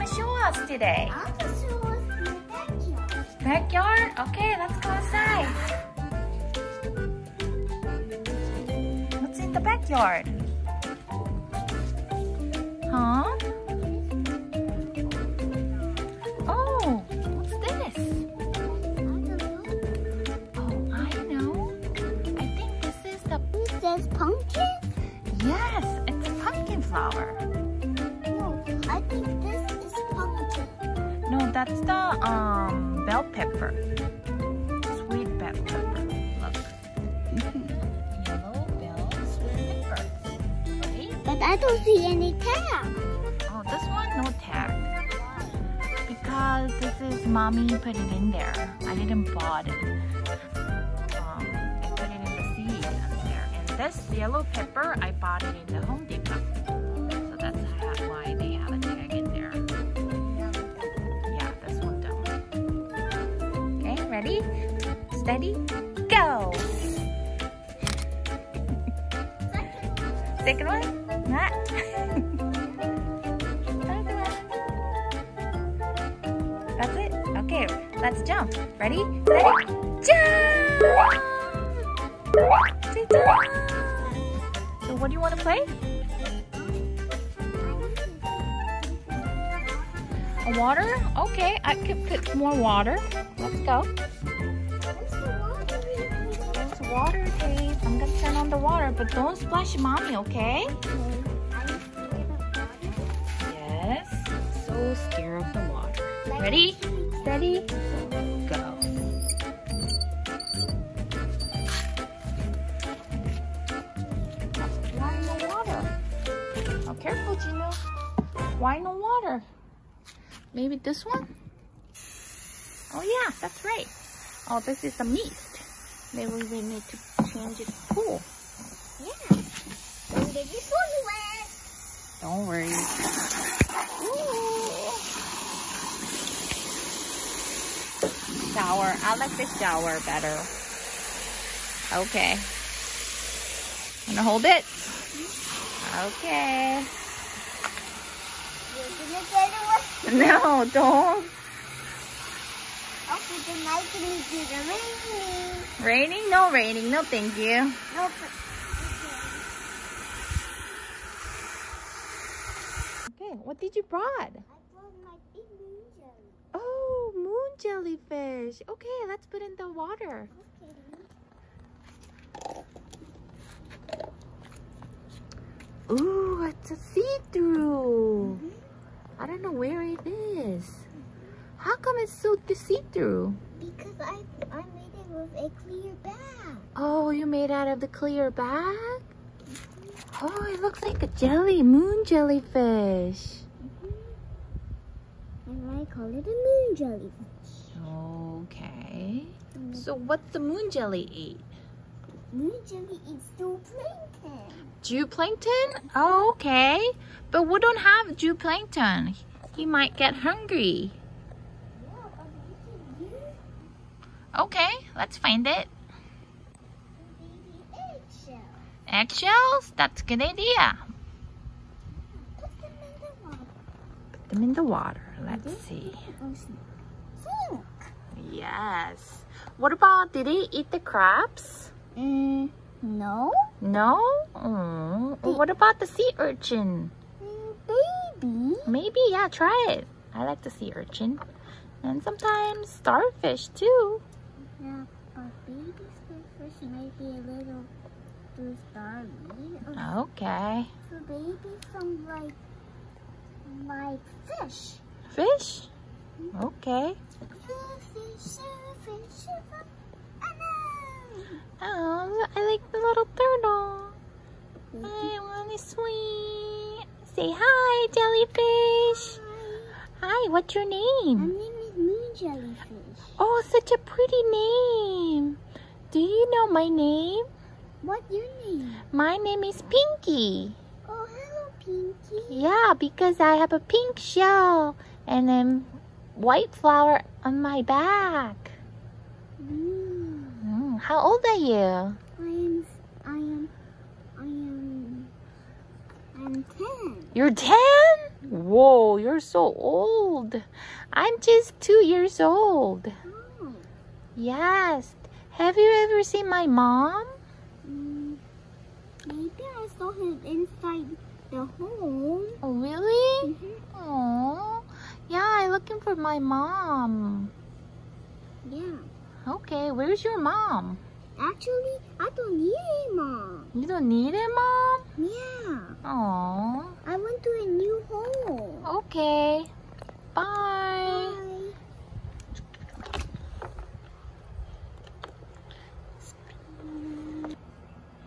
want to show us today? I'll just show us my backyard. Backyard? Okay, let's go outside. What's in the backyard? Huh? That's the um bell pepper. Sweet bell pepper. Look. Yellow bell sweet pepper. Okay. But I don't see any tag. Oh, this one no tag. Because this is mommy put it in there. I didn't bought it. Um, I put it in the seed in there. And this yellow pepper, I bought it in the Home Depot. So that's ready? Steady, go! Second one? Not. That's it? Okay, let's jump. Ready? Ready? Jump! So what do you want to play? Water? Okay, I could put more water. Let's go. There's water, Dave. I'm gonna turn on the water, but don't splash mommy, okay? Yes. So scared of the water. Ready? Steady? Go. Why no water? Oh, careful, Jinu. Why no? Maybe this one? Oh yeah, that's right. Oh, this is the mist. Maybe we need to change it cool. Yeah. Did this went? Don't worry. Shower. I like the shower better. Okay. Wanna hold it? Okay. You're gonna get it with No, don't. Okay, then I can do the raining. Raining? No raining. No, thank you. No, but Okay, what did you brought? I brought my big moon jelly. Oh, moon jellyfish. Okay, let's put in the water. Okay. Ooh, it's a see-through. I don't know where it is. How come it's so see-through? Because I I made it with a clear bag. Oh, you made out of the clear bag? Oh, it looks like a jelly, moon jellyfish. Mm-hmm. And I call it a moon jellyfish. Okay. Mm-hmm. So what's the moon jelly eat? Moon jelly eats zooplankton. Zooplankton? Oh, okay. But we don't have zooplankton. He might get hungry. Yeah, but you can use Okay, let's find it. eggshell. Eggshells? That's a good idea. Put them in the water. Put them in the water. Let's see. Sink. Yes. What about, did he eat the crabs? Mm, no. No? Mm. What about the sea urchin? Maybe, yeah, try it. I like the sea urchin. And sometimes starfish too. Yeah, but baby starfish might be a little too starvy. Okay. So baby some like like fish. Fish? Mm-hmm. Okay. Fish, fish, Oh, I like the little turtle. I want to sweet. Say hi, jellyfish. Hi, what's your name? My name? name is Moon Jellyfish. Oh, such a pretty name. Do you know my name? What's your name? My name is Pinky. Oh, hello, Pinky. Yeah, because I have a pink shell and then white flower on my back. Mm. Mm, how old are you? I am, I am, I am, I'm 10. You're 10? Whoa, you're so old. I'm just two years old. Oh. Yes. Have you ever seen my mom? Mm, maybe I saw him inside the home. Oh, really? Mm-hmm. Oh, yeah, I'm looking for my mom. Yeah. Okay, where's your mom? Actually, I don't need a mom. You don't need a mom? Yeah. Oh, I went to a new home. okay. Bye.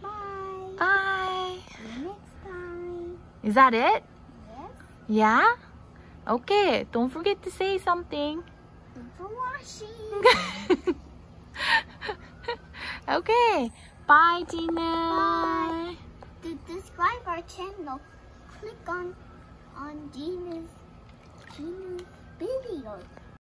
Bye. Bye. See you next time. Is that it? Yes. Yeah? Okay, don't forget to say something. Thanks for watching. Okay. Bye, Tina. Bye. To subscribe our channel, click on on Jinu's Jinu's videos.